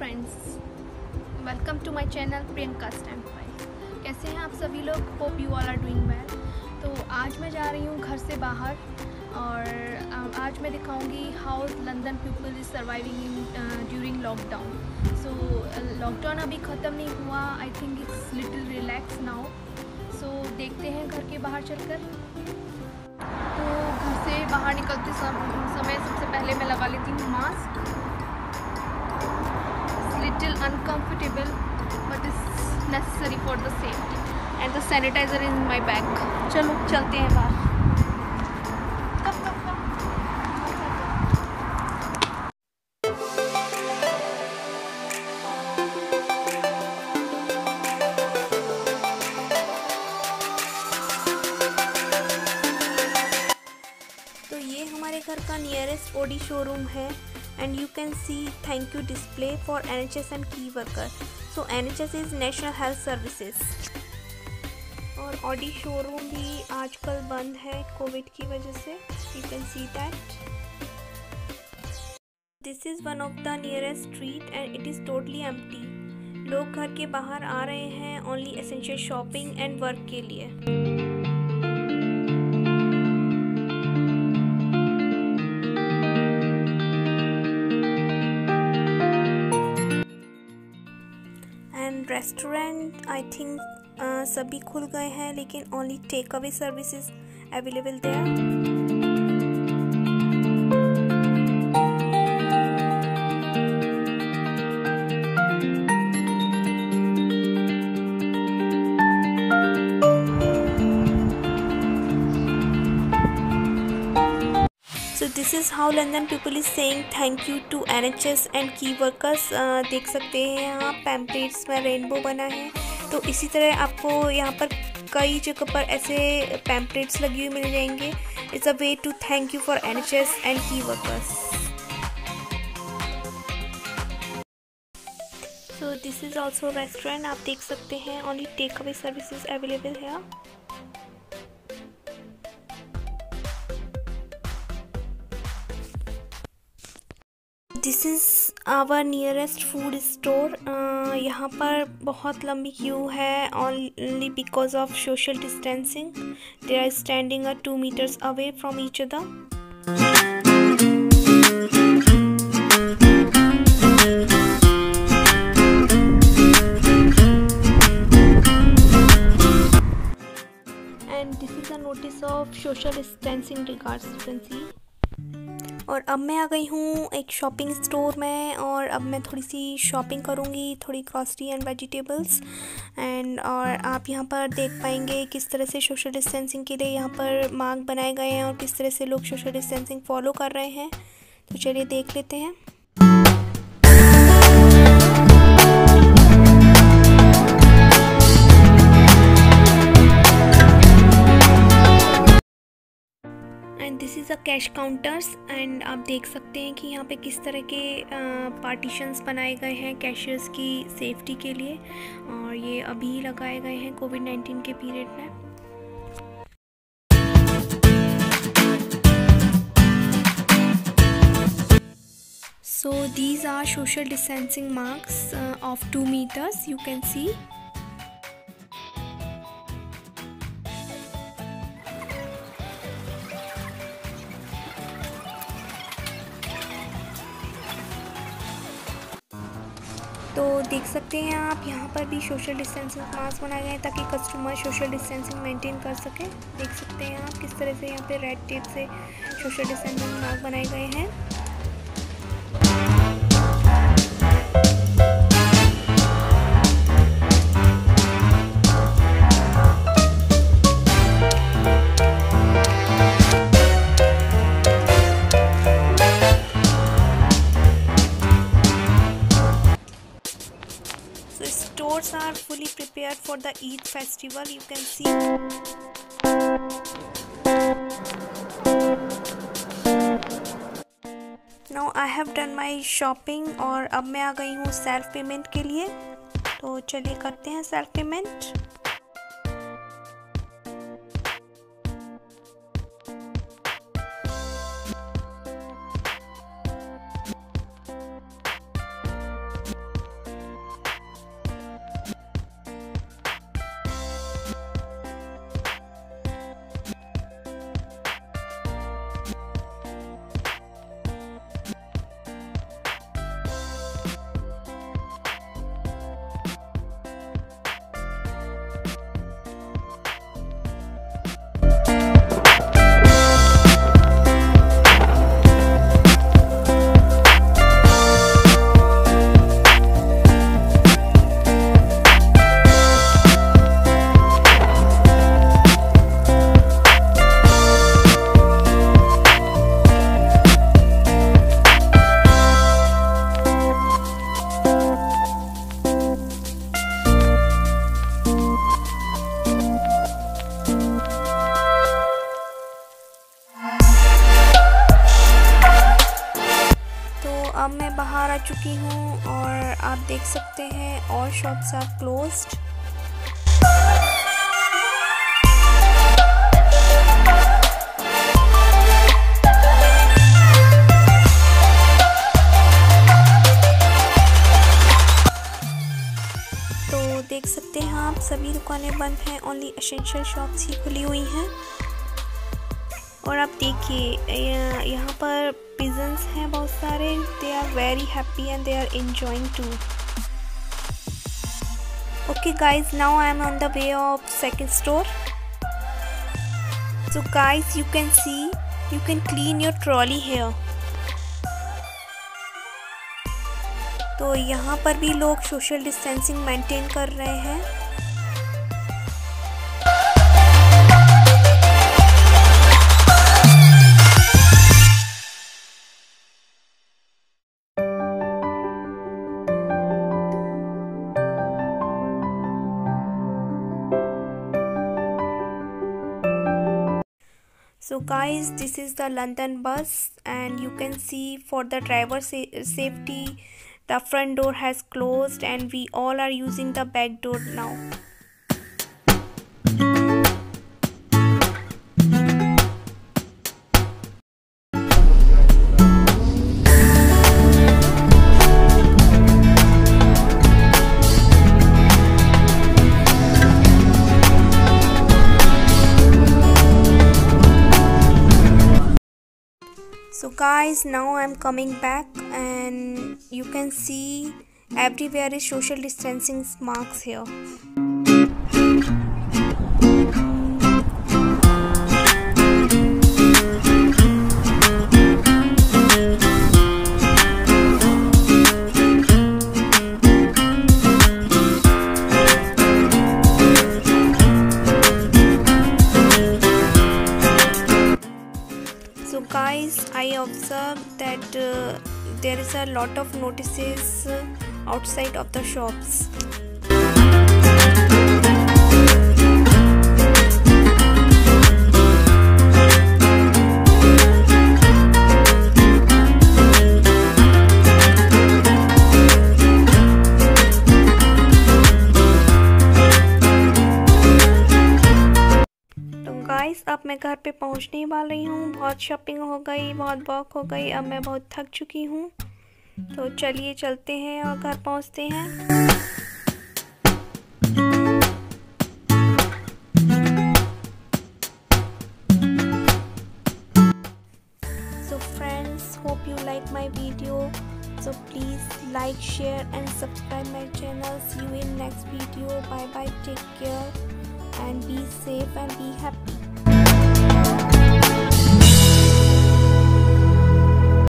Friends welcome to my channel Priyanka stand five कैसे हैं आप सभी लोग? Hope you all are doing well तो आज मैं जा रही हूँ घर से बाहर और आज मैं दिखाऊँगी how London people is surviving in during lockdown so lockdown अभी ख़त्म नहीं हुआ. I think it's little relax now so देखते हैं घर के बाहर चलकर. तो घर से बाहर निकलते समय सबसे पहले मैं लगा लेती हूँ mask little uncomfortable but it's necessary for the safety and the sanitizer in my bag हैं बाहर तो ये हमारे घर का नियरेस्ट ओडी शोरूम है and you can see thank you display for NHS and key worker. So NHS is National Health Services. और Audi showroom भी आजकल बंद है कोविड की वजह से you can see that this is one of the nearest street and it is totally empty लोग घर के बाहर आ रहे हैं only essential shopping and work के लिए रेस्टोरेंट आई थिंक सभी खुल गए हैं लेकिन only take away services available there so is how London people is is saying thank you to NHS and key workers. Uh, देख सकते हैं यहाँ पैम्पलेट्स में रेनबो बना है। तो इसी तरह आपको यहाँ पर कई जगह पर ऐसे पैम्पलेट्स लगी हुई मिल जाएँगे। It's a way to thank you for N H S and की workers so this is also restaurant आप देख सकते हैं only take away services available है this is our nearest food store यहाँ पर बहुत लंबी क्यू है only because of social distancing they are standing a two metres away from each other and this is a notice of social distancing regards you can see और अब मैं आ गई हूँ एक शॉपिंग स्टोर में और अब मैं थोड़ी सी शॉपिंग करूँगी, थोड़ी ग्रॉसरी एंड वेजिटेबल्स एंड और आप यहाँ पर देख पाएँगे किस तरह से सोशल डिस्टेंसिंग के लिए यहाँ पर मार्क बनाए गए हैं और किस तरह से लोग सोशल डिस्टेंसिंग फॉलो कर रहे हैं। तो चलिए देख लेते हैं। Is a cash counters and आप देख सकते हैं कि यहाँ पे किस तरह के पार्टीशंस बनाए गए हैं कैशियर्स की सेफ्टी के लिए और ये अभी लगाए गए हैं कोविड नाइन्टीन के पीरियड में। These are social distancing marks uh, of 2 meters you can see. तो देख सकते हैं आप, यहाँ पर भी सोशल डिस्टेंसिंग मास्क बनाए गए हैं ताकि कस्टमर सोशल डिस्टेंसिंग मेंटेन कर सकें। देख सकते हैं आप किस तरह से यहाँ पे रेड टेप से सोशल डिस्टेंसिंग मास्क बनाए गए हैं। For the Eid festival you can see now I have done my shopping और अब मैं आ गई हूँ सेल्फ पेमेंट के लिए तो चलिए करते हैं सेल्फ पेमेंट चुकी हूँ और आप देख सकते हैं और शॉप्स आर क्लोज्ड तो देख सकते हैं आप, सभी दुकानें बंद हैं ओनली एसेंशियल शॉप्स ही खुली हुई हैं। और आप देखिए यहाँ पर पिजन्स हैं बहुत सारे। They are very happy and they are enjoying too okay guys now I am on the way of second store so guys you can see you can clean your trolley here तो यहाँ पर भी लोग social distancing maintain कर रहे हैं। Guys this is the london bus and you can see for the driver sa safety the front door has closed and we all are using the back door now guys now i'm coming back and you can see everywhere is social distancing marks here observed that uh, there is a lot of notices uh, outside of the shops घर पे पहुँचने वाली हूँ बहुत shopping हो गई बहुत walk हो गई अब मैं बहुत थक चुकी हूँ तो चलिए चलते हैं और घर पहुँचते हैं so please like share and subscribe my channel see you in next video bye bye take care and be safe and be happy